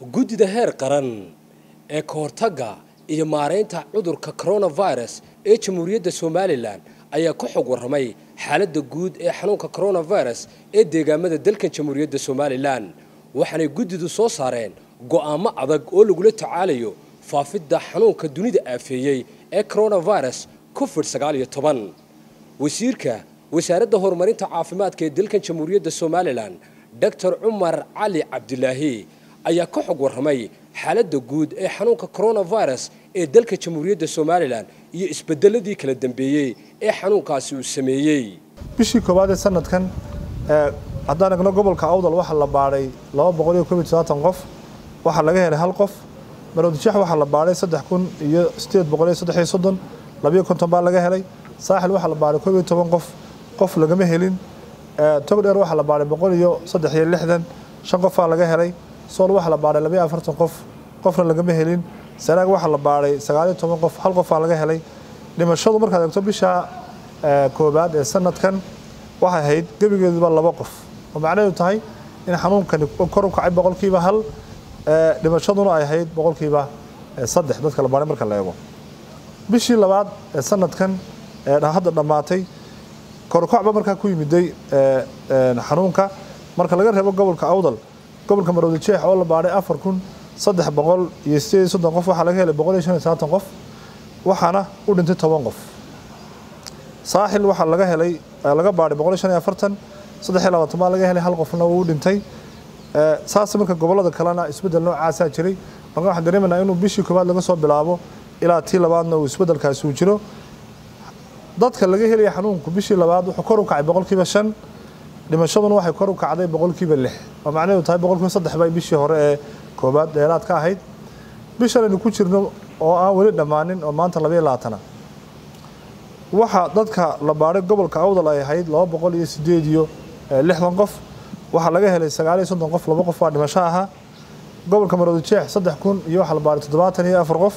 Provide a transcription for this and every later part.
guddida heer qaran ee ka hortagga iyo maaraynta cudurka coronavirus ee jamhuuriyadda somalilan ayaa ka xog warramay xaaladda guud ee xanuunka coronavirus ee deegaamada dalkan jamhuuriyadda somalilan waxaanay guddidu soo saareen go'aamo adag oo lagula tacaalayo faafidda xanuunka dunida aafeeyey ee coronavirus covid wasiirka wasaaradda horumarinta caafimaadka ee dalkan jamhuuriyadda somalilan doctor cumar cali cabdilaahi ayaa ka xog warramay xaaladda guud ee xanuunka coronavirus ee dalka jamhuuriyadda somalilan iyo isbedeladii kala dambeeyey ee xanuunkaasi uu sameeyey. Bishii koowaad ee sanadkan haddaan egno gobolka awdal waxaa la baadhay qof waxaa laga helay hal qof. Maroodijeex waxaa la baadhay baa laga helay. Saaxil waxaa la baadhay qof qof lagama helin. Togdheer waxaa la baadhay qofaa laga helay sool waxaa la baadhay labiyo afartan qof qofna lagama helin. Sanaag waxaa la baadhay sagaal iyo toban qof hal qofaa laga helay. Dhimashadu markaad eegto bisha koobaad ee sanadkan waxay ahayd gebigeeduba laba qof. Oo macnaheedu tahay in xanuunkani kor u kacay boqolkiiba hal dhimashaduna ay ahayd boqolkiiba saddex. Dadka la baadhay marka la eego. Bishii labaad ee sanadkan hadda dhammaatay korkacba markaa ku yimiday xanuunka. Marka laga reebo gobolka awdal gobolka maroodi jeex oo la baadhay afar kun saddex boqol iyo sideed soddon qof waxaa laga helay boqol iyo shan iyo sabaatan qof waxaana u dhintay toban qof. Saaxil waxaa laga helay laga baadhay boqol iyo shan iyo afartan saddex iyo labaatan baa laga helay hal qofna wuu dhintay. Saas marka gobollada kalena isbeddel noocaasaa jiray. Marka waxaan dareemaynaa inuu bishii koowaad laga soo bilaabo ilaa tii labaadna uu isbeddelkaasi uu jiro. Dadka laga helaya xanuunku bishii labaad wuxuu kor u kacay boqolkiiba shan dhimashaduna waxay kor u kacday boqolkiiba lix. Oo macnaheedu tahay boqolkiiba saddex bay bishii hore ee koobaad dheeraad ka ahayd. Bishan aynu ku jirno oo aan weli dhammaanin oo maanta labayo labaatana. Waxaa dadka la baadhay gobolka awdal ay ahayd laba boqol iyo sideed iyo lixdan qof. Waxaa laga helay sagaal iyo soddon qof laba qof baa dhimasho ahaa gobolka maroodi jeex saddex kun iyo waxaa la baadhay toddobaatan iyo afar qof.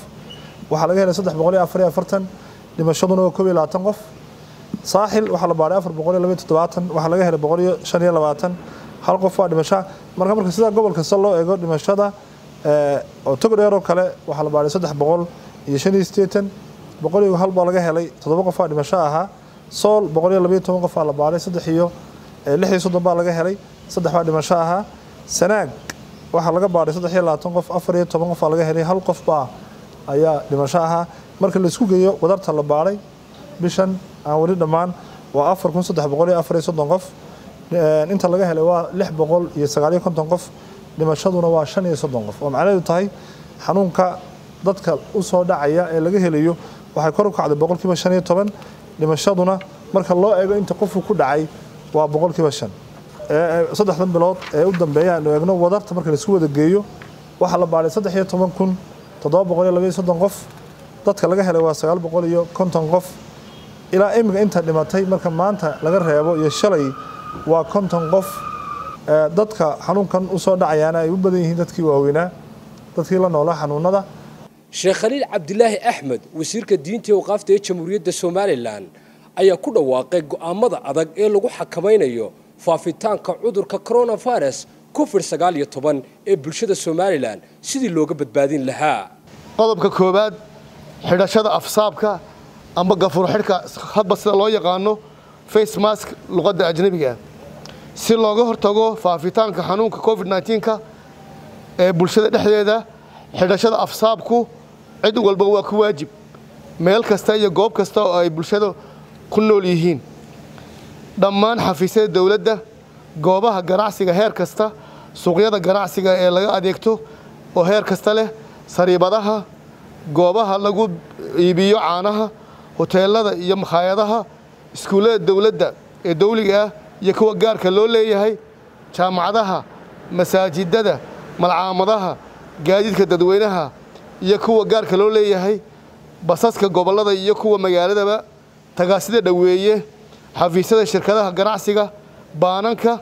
Waxaa laga helay saddex boqol iyo afar iyo afartan. Dhimashaduna waa koob iyo labaatan qof saaxil waxaa la baadhay afar boqol iyo laba iyo toddobaatan waxaa laga helay boqol iyo shan iyo labaatan. Hal qof waa dhimasho marka marka sidaa gobol kasta loo eego dhimashada oo togdheer oo kale waxaa la baadhay saddex boqol iyo shan iyo siddeetan boqol iyo hal baa laga helay toddoba qof baa dhimasho ahaa. Sool boqol iyo labayo toban qof baa la baadhay saddex iyo lix iyo soddon baa laga helay saddex baa dhimasho ahaa. Sanaag waxaa laga baadhay saddex iyo labaatan qof afar iyo toban qof baa laga helay. Hal qof baa ayaa dhimasho ahaa. Marka la isku geeyo wadarta la baadhay bishan aan weli dhammaan waa qof. Inta laga helay waa qof. Dhimashaduna waa qof. Oo macnaheedu tahay xanuunka dadka u soo dhacaya ee laga helayo waxay kor u kacday boqolkiiba shan iyo toban. Dhimashaduna marka loo eego inta qofku ku dhacay waa boqolkiiba shan. Saddexdan bilood ee u dambeeya aynu eegno wadarta marka la isku wada geeyo waxaa la baadhay saddex iyo toban kun toddoba boqol iyo labaiyo soddon qof. Dadka laga helay waa sagaal boqol iyo konton qof ilaa imiga inta dhimatay marka maanta laga reebo iyo shalay waa konton qof dadka xanuunkan u soo dhacayaana ay u badan yihiin dadkii waaweynaa dadkii la noolaa xanuunada. Sheekh khaliil cabdilaahi axmed wasiirka diinta waqaafta ee jamhuuriyadda somalilan ayaa ku dhawaaqay go'aamada adag ee lagu xakamaynayo faafitaanka cudurka coronavirus covid sagaal iyo toban ee bulshada somalilan sidii looga badbaadin lahaa. Qodobka koowaad xidhashada afsaabka amba gafuur xidhka hadba sida loo yaqaano face mask luqadda ajnebiga si looga hortago faafitaanka xanuunka covid nneteen-ka ee bulshada dhexdeeda xidhashada afsaabku cid walba waa ku waajib. Meel kasta iyo goob kasta oo ay bulshada ku nool yihiin. Dhammaan xafiisyada dowladda goobaha ganacsiga heer kasta suuqyada ganacsiga ee laga adeegto oo heer kasta leh sariibadaha goobaha lagu iibiyo caanaha hoteelada iyo makhaayadaha iskuullada dowladda ee dawliga ah iyo kuwa gaarka loo leeyahay jaamacadaha masaajidada malcaamadaha gaadiidka dadweynaha iyo kuwa gaarka loo leeyahay basaska gobollada iyo kuwa magaaladaba tagaasida dhoweeye xafiisyada shirkadaha ganacsiga baananka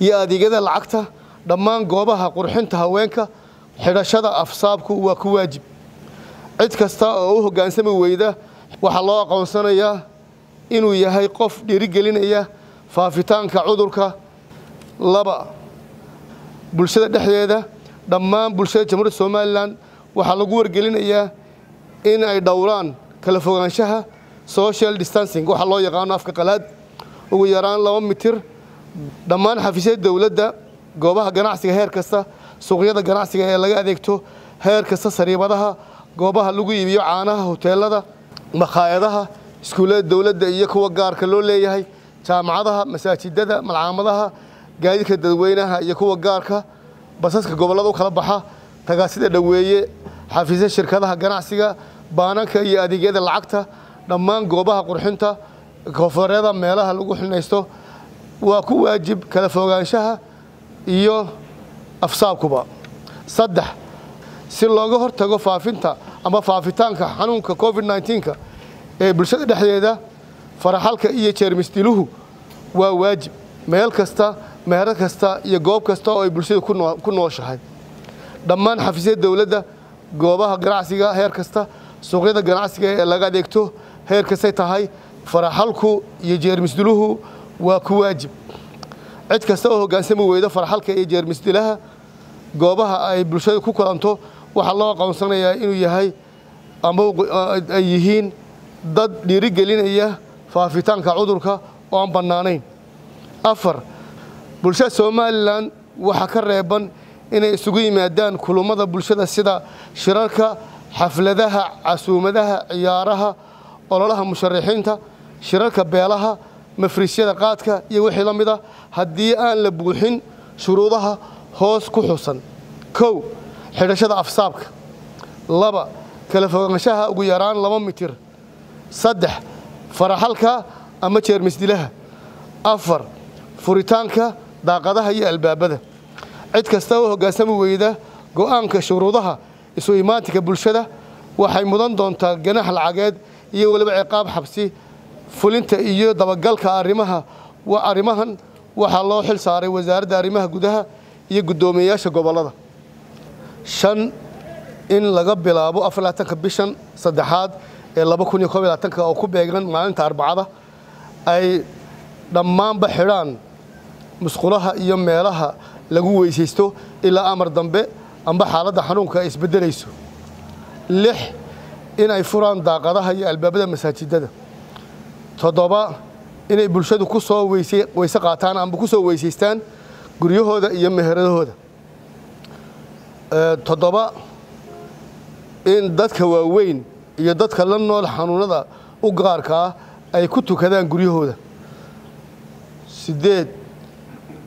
iyo adeegyada lacagta dhammaan goobaha qurxinta haweenka xidhashada afsaabku waa ku waajib. Cid kasta oo u hoggaansami weyda waxaa loo aqoonsanayaa inuu yahay qof dhiirigelinaya faafitaanka cudurka. Laba bulshada dhexdeeda dhammaan bulshada jamhuuriyadda somalilan waxaa lagu wargelinayaa in ay dhowraan kala fogaanshaha social distancing waxaa loo yaqaano afka qalaad. Ugu yaraan laba mitir dhammaan xafiisyada dowladda goobaha ganacsiga heer kasta suuqyada ganacsiga ee laga adeegto heer kasta sariibadaha goobaha lagu iibiyo caanaha hoteelada makhaayadaha iskuullada dowladda iyo kuwa gaarka loo leeyahay jaamacadaha masaajidada malcaamadaha gaadiidka dadweynaha iyo kuwa gaarka basaska gobollada u kala baxa tagaasida dhoweeye xafiisya shirkadaha ganacsiga baananka iyo adeegyada lacagta dhammaan goobaha qurxinta koonfureeda meelaha lagu xinaysto waa ku waajib kala fogaanshaha iyo afsaabkuba. Saddex si looga hortago faafinta ama faafitaanka xanuunka covid 19ka ee bulshada dhexdeeda faraxalka iyo jeermisdiluhu waa waajib. Meel kasta meero kasta iyo goob kasta oo ay bulshada ku nooshahay. Dhammaan xafiisyada dowladda goobaha ganacsiga heer kasta suuqyada ganacsiga ee laga adeegto heer kastay tahay faraxalku iyo jeermisdiluhu waa ku waajib. Cid kasta oo hoggaansami weyda faraxalka iyo jeermisdilaha goobaha ay bulshada ku kulanto waxaa loo aqoonsanayaa inuu yahay ama ay yihiin dad dhiirigelinaya faafitaanka cudurka oo aan bannaanayn. Afar bulshada somalilan waxaa ka reeban inay isugu yimaadaan kulummada bulshada sida shirarka xafladaha casuumadaha ciyaaraha ololaha musharaxiinta shirarka beelaha mafriisyada qaadka iyo wixii la mid a haddii aan la buuxin shuruudaha hoos ku xusan. Kow xidhashada afsaabka. Laba kala fogaanshaha ugu yaraan laba mitir. Saddex faraxalka ama jeermisdilaha. Afar furitaanka daaqadaha iyo albaabada. Cid kasta oo hoggaansami weyda go'aanka shuruudaha isu imaatinka bulshada waxay mudan doontaa ganax lacageed iyo weliba ciqaab xabsi. Fulinta iyo dabagalka arrimaha arrimahan waxaa loo xil saaray wasaaradda arrimaha gudaha iyo guddoomiyeyaasha gobollada shan in laga bilaabo afarlaatanka bishan saddexaad ee laba kun iyo koob oo ku beegan maalinta arbacada ay dhammaanba xidhaan musqulaha iyo meelaha lagu weysaysto ilaa amar dambe amba xaaladda xanuunka ay isbeddelayso. Lix in ay furaan daaqadaha iyo albaabada masaajidada. Toddoba inay bulshadu ku soo weyse weyse qaataan amba ku soo weysaystaan guryahooda iyo meheradahooda toddoba in dadka waaweyn iyo dadka la nool xanuunada u gaarka ah ay ku tukadaan guryahooda. Sideed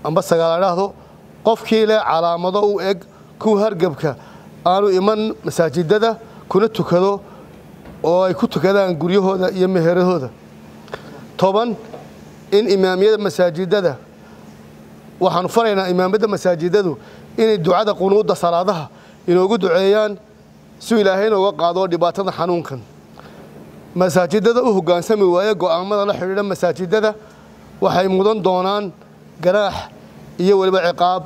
amba sagaal idhaahdo qofkii leh calaamado u eg kuwa hargebka aanu iman masaajidada kuna tukado oo ay ku tukadaan guryahooda iyo meheradooda toban in imaamiyada masaajidada waxaanu faraynaa imaamyadda masaajidadu inay ducada qunuudda salaadaha inoogu duceeyaan si ilaahay inooga qaado dhibaatada xanuunkan. Masaajidada u hoggaansami waaya go'aamada la xidhiidha masaajidada waxay mudan doonaan ganaax iyo weliba ciqaab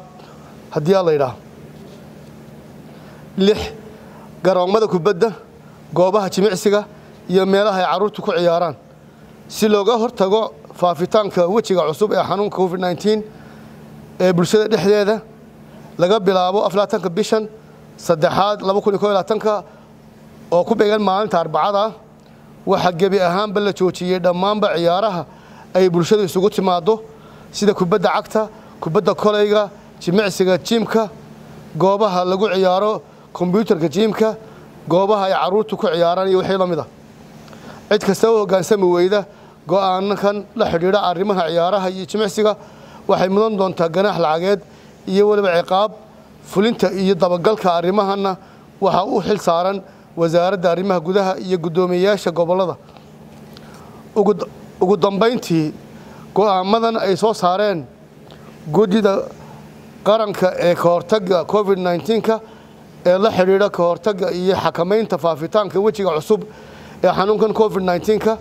haddii a la yidhaah. Lix garoommada kubadda goobaha jimicsiga iyo meelaha ay carruurtu ku ciyaaraan. Si looga hortago faafitaanka wejiga cusub ee xanuunka covid 19 ee bulshada dhexdeeda laga bilaabo aflaatanka bishan saddexaad laba kun iyo koob iyo labaatanka oo ku beegan maalinta arbacada waxaa gebi ahaanba la joojiyey dhammaanba ciyaaraha ay bulshadu isugu timaado sida kubadda cagta kubadda kolayga jimicsiga jiimka goobaha lagu ciyaaro kombyuutarka jiimka goobaha ay carruurtu ku ciyaaraan iyo wixii la mid ah. Cid kasta u hoggaansami weyda go'aanakan la xidhiidha arrimaha ciyaaraha iyo jimicsiga waxay mudan doontaa ganaax lacageed iyo weliba ciqaab fulinta iyo dabagalka arrimahanna waxaa u xil saaran wasaaradda arrimaha gudaha iyo guddoomiyeyaasha gobollada. Ugu dambayntii go'aamadan ay soo saareen guddida qaranka ee ka hortagga covid 19ka ee la xidhiidha ka hortagga iyo xakamaynta faafitaanka wejiga cusub ee xanuunkan covid 19ka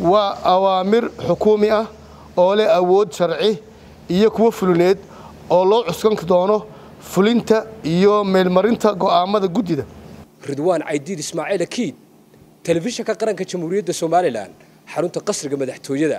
waa awaamir xukuumi ah oo leh awood sharci iyo kuwo fulineed oo loo cuskan doono fulinta iyo meelmarinta go'aamada guddida. Ridwaan caydiid ismaaciil akiid telefishinka qaranka jamhuuriyadda somalilan xarunta qasriga madaxtooyada